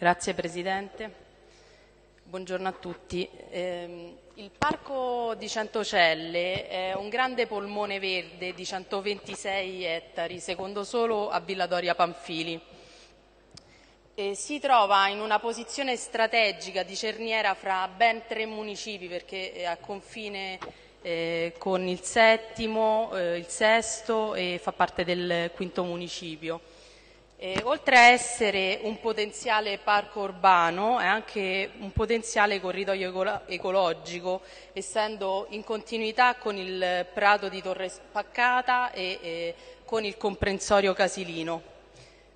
Grazie Presidente, buongiorno a tutti. Eh, il Parco di Centocelle è un grande polmone verde di 126 ettari, secondo solo a Villadoria Panfili. E si trova in una posizione strategica di cerniera fra ben tre municipi perché è a confine eh, con il settimo, eh, il sesto e fa parte del quinto municipio. Eh, oltre a essere un potenziale parco urbano, è anche un potenziale corridoio ecolo ecologico, essendo in continuità con il prato di Torre Spaccata e eh, con il comprensorio casilino.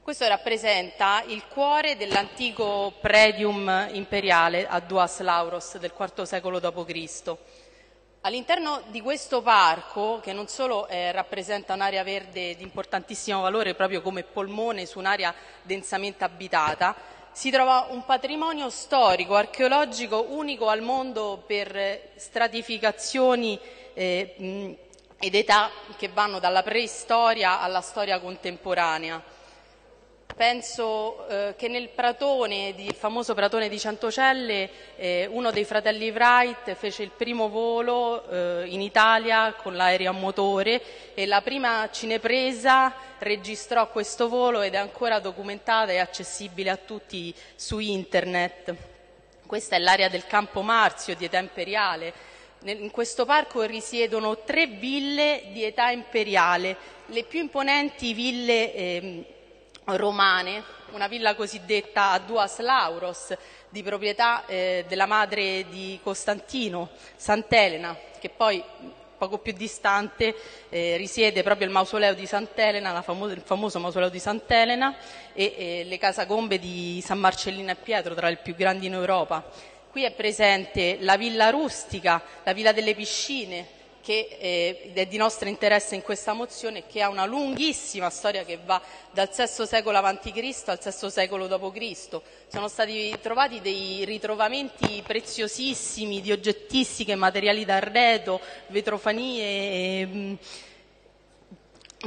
Questo rappresenta il cuore dell'antico predium imperiale a Duas Lauros del IV secolo d.C. All'interno di questo parco, che non solo eh, rappresenta un'area verde di importantissimo valore proprio come polmone su un'area densamente abitata, si trova un patrimonio storico, archeologico unico al mondo per stratificazioni eh, ed età che vanno dalla preistoria alla storia contemporanea. Penso eh, che nel pratone, il famoso pratone di Centocelle, eh, uno dei fratelli Wright fece il primo volo eh, in Italia con l'aereo a motore e la prima cinepresa registrò questo volo ed è ancora documentata e accessibile a tutti su internet. Questa è l'area del Campo Marzio di età imperiale. In questo parco risiedono tre ville di età imperiale, le più imponenti ville ehm, romane, una villa cosiddetta a Duas Lauros, di proprietà eh, della madre di Costantino, Sant'Elena, che poi poco più distante eh, risiede proprio il mausoleo di Sant'Elena, famosa, il famoso mausoleo di Sant'Elena e eh, le casacombe di San Marcellino e Pietro, tra le più grandi in Europa. Qui è presente la villa rustica, la villa delle piscine, che eh, è di nostro interesse in questa mozione che ha una lunghissima storia che va dal VI secolo a.C. al VI secolo d.C. Sono stati trovati dei ritrovamenti preziosissimi di oggettistiche, materiali d'arredo, vetrofanie, mh,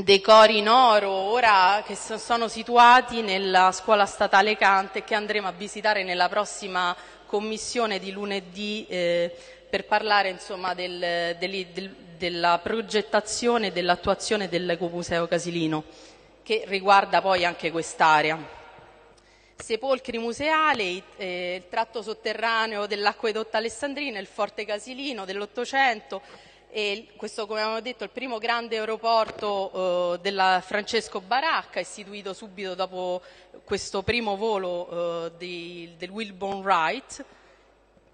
decori in oro, ora che sono situati nella scuola statale Cante che andremo a visitare nella prossima commissione di lunedì eh, per parlare insomma, del, del, del, della progettazione e dell'attuazione dell'Ecomuseo Casilino, che riguarda poi anche quest'area. Sepolcri museali, eh, il tratto sotterraneo dell'acquedotto alessandrino, il forte Casilino dell'Ottocento, e questo come abbiamo detto è il primo grande aeroporto eh, della Francesco Baracca, istituito subito dopo questo primo volo eh, di, del Wilbon Wright,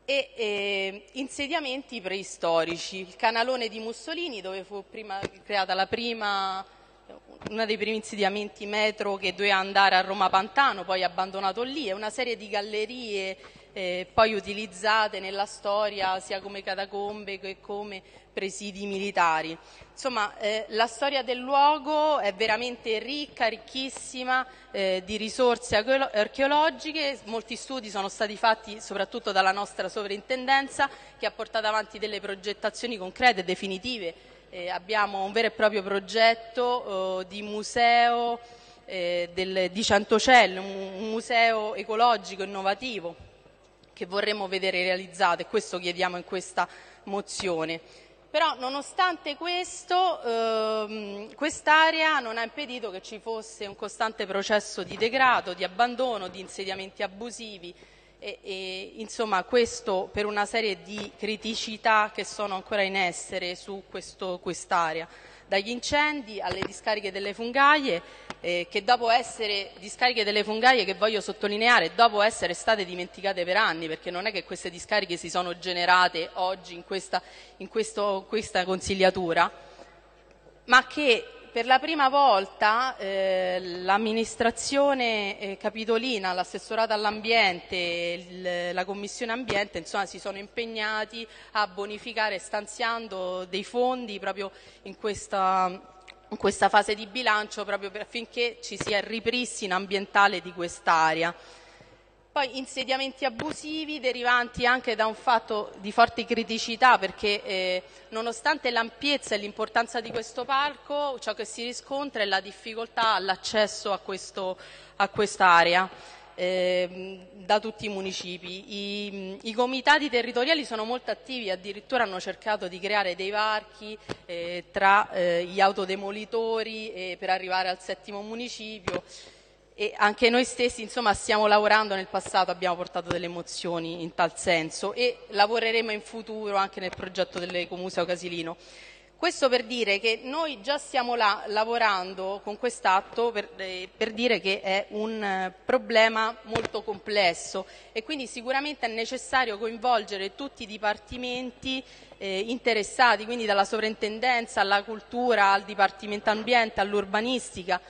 e eh, insediamenti preistorici, il canalone di Mussolini dove fu creata la prima, uno dei primi insediamenti metro che doveva andare a Roma Pantano, poi abbandonato lì, e una serie di gallerie eh, poi utilizzate nella storia sia come catacombe che come presidi militari. Insomma, eh, la storia del luogo è veramente ricca, ricchissima eh, di risorse archeologiche, molti studi sono stati fatti soprattutto dalla nostra sovrintendenza che ha portato avanti delle progettazioni concrete, definitive. Eh, abbiamo un vero e proprio progetto eh, di museo eh, del, di Centocelle, un, un museo ecologico innovativo che vorremmo vedere realizzato e questo chiediamo in questa mozione. Però nonostante questo, ehm, quest'area non ha impedito che ci fosse un costante processo di degrado, di abbandono, di insediamenti abusivi e, e insomma questo per una serie di criticità che sono ancora in essere su quest'area dagli incendi alle discariche delle fungaie, eh, che dopo essere discariche delle fungaie, che voglio sottolineare, dopo essere state dimenticate per anni, perché non è che queste discariche si sono generate oggi in questa, in questo, questa consigliatura, ma che per la prima volta eh, l'amministrazione eh, capitolina, l'assessorato all'ambiente, la commissione ambiente insomma, si sono impegnati a bonificare stanziando dei fondi proprio in questa, in questa fase di bilancio proprio affinché ci sia il ripristino ambientale di quest'area. Poi insediamenti abusivi derivanti anche da un fatto di forte criticità perché eh, nonostante l'ampiezza e l'importanza di questo parco ciò che si riscontra è la difficoltà all'accesso a, a quest'area. eh, da tutti i municipi. I, I, comitati territoriali sono molto attivi, addirittura hanno cercato di creare dei varchi eh, tra eh, gli autodemolitori per arrivare al settimo municipio e anche noi stessi insomma, stiamo lavorando nel passato, abbiamo portato delle mozioni in tal senso e lavoreremo in futuro anche nel progetto dell'Ecomuseo Casilino. Questo per dire che noi già stiamo là lavorando con quest'atto per, eh, per, dire che è un eh, problema molto complesso e quindi sicuramente è necessario coinvolgere tutti i dipartimenti eh, interessati, quindi dalla sovrintendenza alla cultura, al Dipartimento Ambiente, all'urbanistica.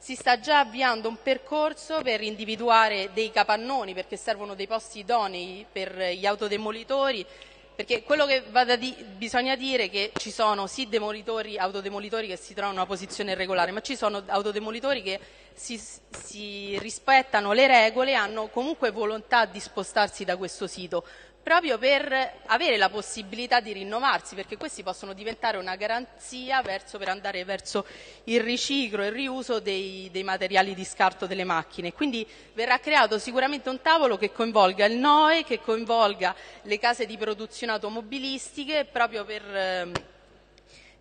Si sta già avviando un percorso per individuare dei capannoni perché servono dei posti idonei per gli autodemolitori perché quello che di bisogna dire è che ci sono sì demolitori, autodemolitori che si trovano in una posizione irregolare, ma ci sono autodemolitori che si, si rispettano le regole e hanno comunque volontà di spostarsi da questo sito proprio per avere la possibilità di rinnovarsi, perché questi possono diventare una garanzia verso, per andare verso il riciclo e il riuso dei, dei, materiali di scarto delle macchine. Quindi verrà creato sicuramente un tavolo che coinvolga il NOE, che coinvolga le case di produzione automobilistiche, proprio per... Ehm,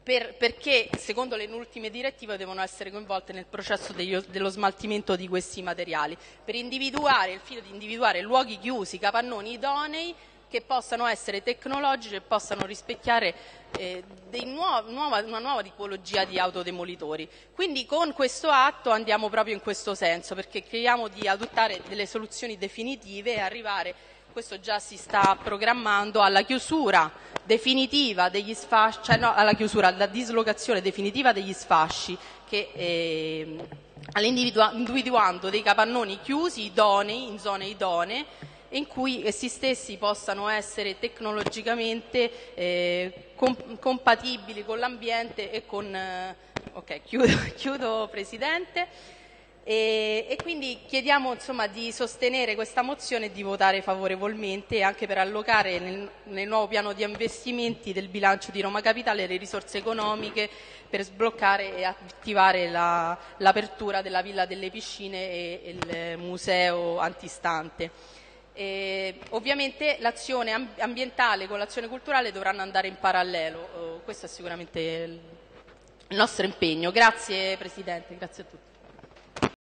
per, perché secondo le ultime direttive devono essere coinvolte nel processo degli, dello smaltimento di questi materiali, per individuare, il filo di individuare luoghi chiusi, capannoni idonei che possano essere tecnologici e possano rispecchiare eh, nuovo, nuova, una nuova tipologia di autodemolitori. Quindi con questo atto andiamo proprio in questo senso, perché crediamo di adottare delle soluzioni definitive e arrivare questo già si sta programmando alla chiusura definitiva degli sfasci, cioè no, alla chiusura, alla dislocazione definitiva degli sfasci che eh, individuando dei capannoni chiusi idonei, in zone idonee in cui essi stessi possano essere tecnologicamente eh, com- compatibili con l'ambiente e con... Eh, ok, chiudo, chiudo Presidente. E, e, quindi chiediamo insomma, di sostenere questa mozione e di votare favorevolmente anche per allocare nel, nel, nuovo piano di investimenti del bilancio di Roma Capitale le risorse economiche per sbloccare e attivare la, l'apertura della Villa delle Piscine e, e il museo antistante. E, ovviamente l'azione ambientale con l'azione culturale dovranno andare in parallelo, oh, questo è sicuramente il nostro impegno. Grazie Presidente, grazie a tutti.